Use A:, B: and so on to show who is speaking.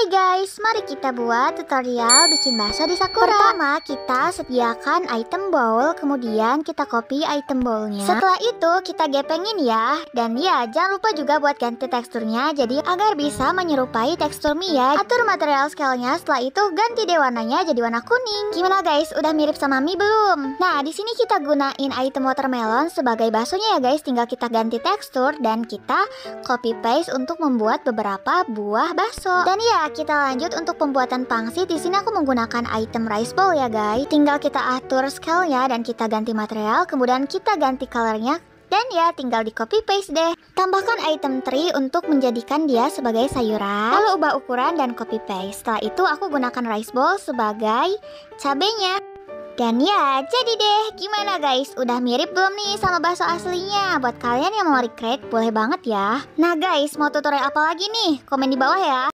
A: Hai guys, mari kita buat tutorial bikin bakso di Sakura. Pertama, kita sediakan item bowl, kemudian kita copy item bowlnya. Setelah itu, kita gepengin ya. Dan ya, jangan lupa juga buat ganti teksturnya Jadi agar bisa menyerupai tekstur mie ya Atur material scale-nya, setelah itu ganti deh warnanya jadi warna kuning. Gimana guys, udah mirip sama mie belum? Nah, di sini kita gunain item watermelon sebagai baksonya ya guys. Tinggal kita ganti tekstur dan kita copy paste untuk membuat beberapa buah bakso. Dan ya, kita lanjut untuk pembuatan pangsit. Di sini aku menggunakan item rice bowl ya guys. Tinggal kita atur scale-nya dan kita ganti material, kemudian kita ganti colornya dan ya tinggal di copy paste deh Tambahkan item tree untuk menjadikan dia sebagai sayuran Lalu ubah ukuran dan copy paste Setelah itu aku gunakan rice bowl sebagai cabenya dan ya, jadi deh, gimana guys? Udah mirip belum nih sama bakso aslinya? Buat kalian yang mau recreate, boleh banget ya. Nah guys, mau tutorial apa lagi nih? Komen di bawah ya.